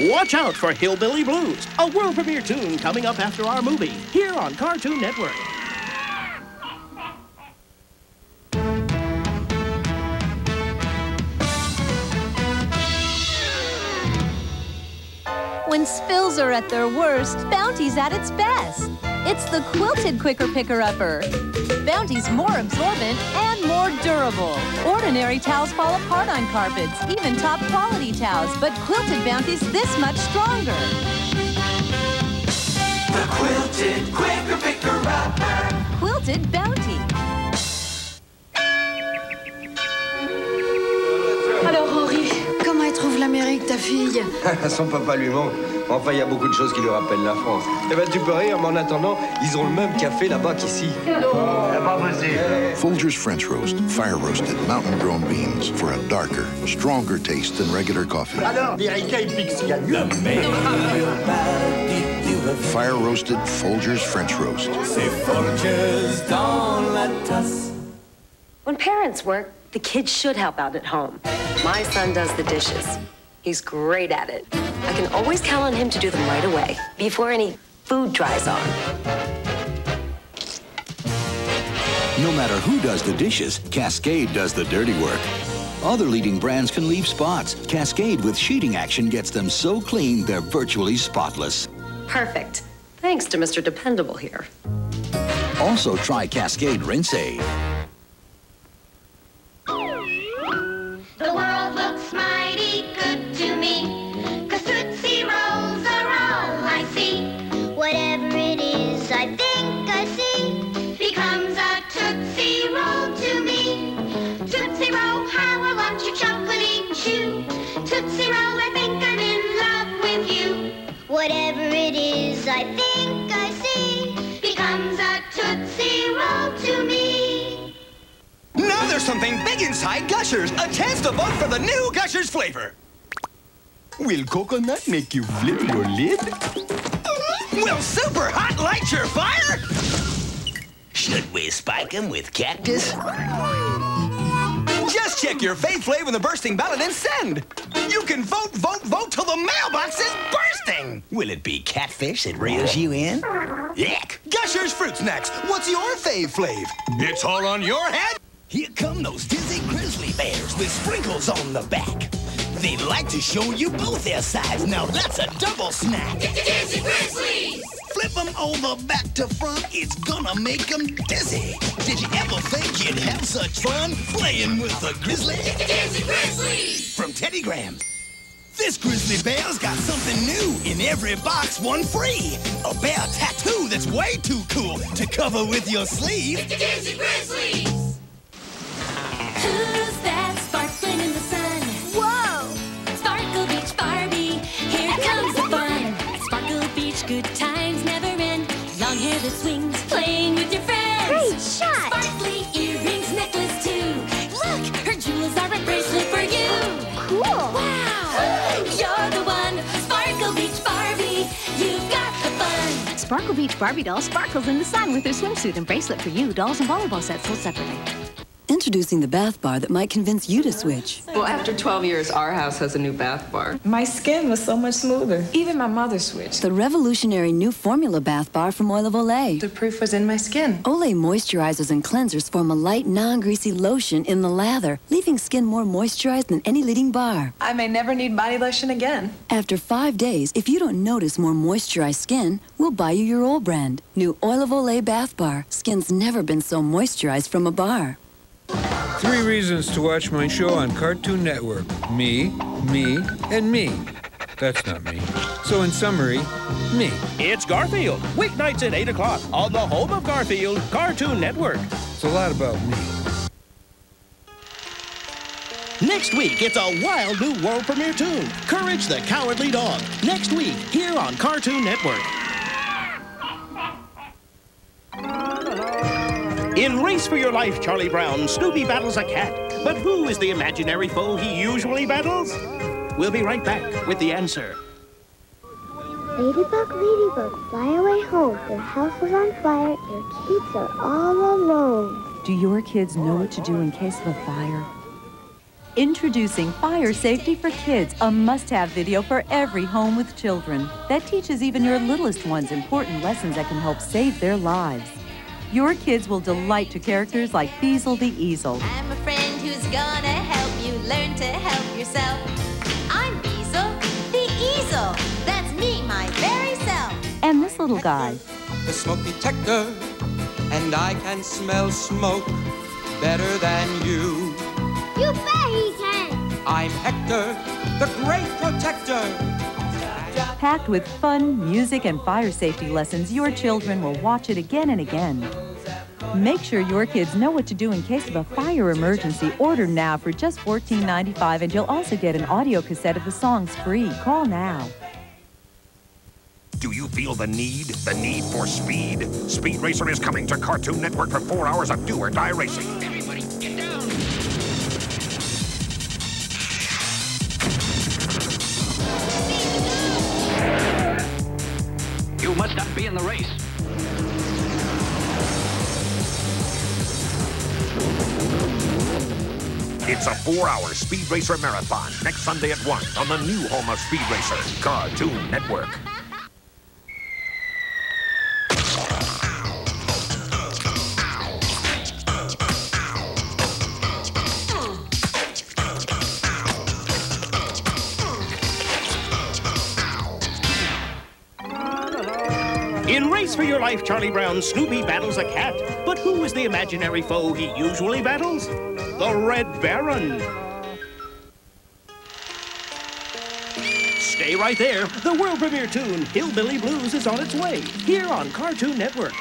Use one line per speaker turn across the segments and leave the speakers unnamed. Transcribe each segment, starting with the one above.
Watch out for Hillbilly Blues, a world premiere tune coming up after our movie, here on Cartoon Network.
When spills are at their worst, Bounty's at its best. It's the quilted quicker picker upper. Bounty's more absorbent and more durable. Ordinary towels fall apart on carpets, even top quality towels, but quilted Bounty's this much stronger.
The quilted quicker picker upper.
Quilted Bounty.
Ta fille
Son papa lui manque. Enfin, il y a beaucoup de choses qui lui rappellent la France. Eh ben, tu peux rire, mais en attendant, ils ont le même café là-bas qu'ici.
Folgers French Roast, fire roasted, mountain grown beans for a darker, stronger taste than regular coffee.
Alors, Erika et Pixie à
Fire roasted Folgers French Roast.
When parents work, the kids should help out at home. My son does the dishes. He's great at it. I can always count on him to do them right away, before any food dries on.
No matter who does the dishes, Cascade does the dirty work. Other leading brands can leave spots. Cascade with sheeting action gets them so clean they're virtually spotless.
Perfect. Thanks to Mr. Dependable here.
Also try Cascade Rinse Aid.
I think I see becomes a Tootsie Roll to me.
Now there's something big inside Gushers. A chance to vote for the new Gushers flavor. Will coconut make you flip your lid? Will super hot light your fire?
Should we spike him with cactus?
Just check your faith flavor in the bursting ballot and send. You can vote, vote, vote till the mailbox is bursting.
Will it be catfish that reels you in? Yuck!
Gushers Fruit Snacks. What's your fave flav? It's all on your head.
Here come those dizzy grizzly bears with sprinkles on the back. They'd like to show you both their sides. Now that's a double snack.
Dizzy Grizzlies!
Flip them over back to front. It's gonna make them dizzy. Did you ever think you'd have such fun playing with a grizzly?
Dizzy Grizzlies!
From Teddy Grahams. This grizzly bear's got something new in every box, one free. A bear tattoo that's way too cool to cover with your sleeve.
Dizzy Grizzlies!
Long hair swings, playing with your friends.
Great shot!
Sparkly earrings, necklace too. Look, her jewels are a bracelet for you.
Cool!
Wow! You're the one, Sparkle Beach Barbie. You've got the fun.
Sparkle Beach Barbie doll sparkles in the sun with her swimsuit and bracelet for you. Dolls and volleyball sets sold separately.
Introducing the bath bar that might convince you to switch.
Well, after 12 years, our house has a new bath bar.
My skin was so much smoother. Even my mother switched.
The revolutionary new formula bath bar from Oil of Olay.
The proof was in my skin.
Olay moisturizers and cleansers form a light, non-greasy lotion in the lather, leaving skin more moisturized than any leading bar.
I may never need body lotion again.
After five days, if you don't notice more moisturized skin, we'll buy you your old brand. New Oil of Olay bath bar. Skin's never been so moisturized from a bar.
Three reasons to watch my show on Cartoon Network me, me, and me. That's not me. So, in summary, me.
It's Garfield, weeknights at 8 o'clock on the home of Garfield, Cartoon Network.
It's a lot about me.
Next week, it's a wild new world premiere tune, Courage the Cowardly Dog. Next week, here on Cartoon Network. In Race for Your Life, Charlie Brown, Snoopy battles a cat. But who is the imaginary foe he usually battles? We'll be right back with the answer.
Ladybug, ladybug, fly away home. Your house is on fire. Your kids are all alone.
Do your kids know what to do in case of a fire? Introducing Fire Safety for Kids, a must have video for every home with children that teaches even your littlest ones important lessons that can help save their lives. Your kids will delight to characters like Beazle the Easel,
I'm a friend who's gonna help you learn to help yourself. I'm Beazle, the easel. That's me, my very self.
and this little guy,
the smoke detector, and I can smell smoke better than you.
You bet he can.
I'm Hector, the great protector.
Packed with fun, music, and fire safety lessons. Your children will watch it again and again. Make sure your kids know what to do in case of a fire emergency. Order now for just $14.95, and you'll also get an audio cassette of the songs free. Call now.
Do you feel the need? The need for speed? Speed Racer is coming to Cartoon Network for four hours of do or die racing. Four-hour Speed Racer marathon next Sunday at 1 on the new home of Speed Racer, Cartoon Network.
In Race for Your Life, Charlie Brown, Snoopy battles a cat. But who is the imaginary foe he usually battles? The Red Baron. Stay right there. The world premiere tune, Hillbilly Blues, is on its way. Here on Cartoon Network.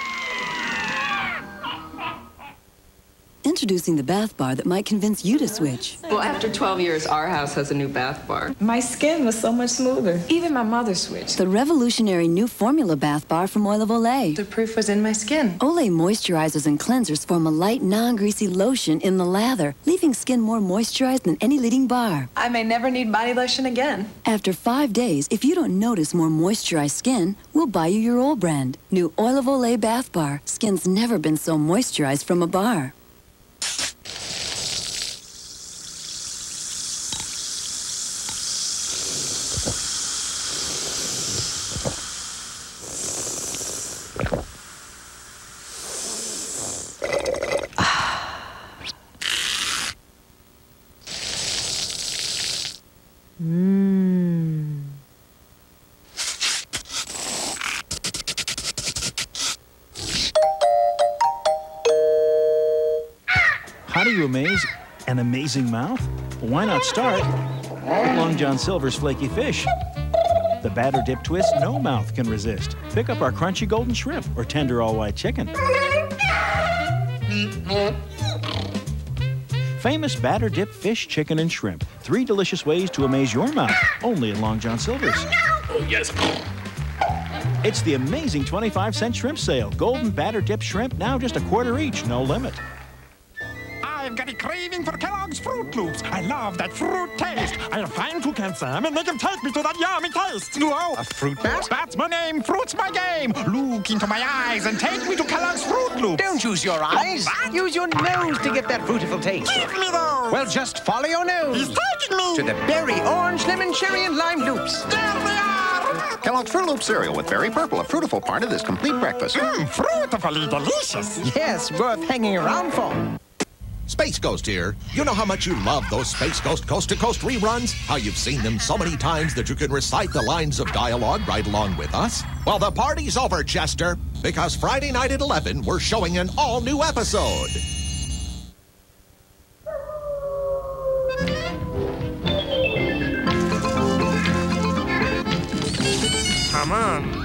Introducing the bath bar that might convince you to switch.
Well, after 12 years, our house has a new bath bar.
My skin was so much smoother. Even my mother switched.
The revolutionary new formula bath bar from Oil of Olay.
The proof was in my skin.
Olay moisturizers and cleansers form a light, non-greasy lotion in the lather, leaving skin more moisturized than any leading bar.
I may never need body lotion again.
After five days, if you don't notice more moisturized skin, we'll buy you your old brand. New Oil of Olay bath bar. Skin's never been so moisturized from a bar.
You amaze an amazing mouth? Why not start Long John Silver's Flaky Fish? The batter dip twist no mouth can resist. Pick up our crunchy golden shrimp or tender all white chicken. Famous batter dip fish, chicken, and shrimp. Three delicious ways to amaze your mouth. Only at Long John Silver's.
Oh yes.
It's the amazing 25 cent shrimp sale. Golden batter dip shrimp now just a quarter each, no limit.
I've got a craving for Kellogg's Froot Loops. I love that fruit taste. I'll find Toucan Sam and make him take me to that yummy taste. Whoa, a fruit bat? That's my name. Fruit's my game. Look into my eyes and take me to Kellogg's Froot Loops.
Don't use your eyes. Use your nose to get that fruitful taste.
Give me those.
Well, just follow your nose.
He's taking me.
To the berry, orange, lemon, cherry, and lime loops.
There they are.
Kellogg's Froot Loop cereal with Berry Purple, a fruitful part of this complete breakfast.
Mmm, fruitifully delicious.
Yes, worth hanging around for.
Space Ghost here. You know how much you love those Space Ghost Coast to Coast reruns? How you've seen them so many times that you can recite the lines of dialogue right along with us? Well, the party's over, Chester, because Friday night at 11, we're showing an all new episode.
Come on,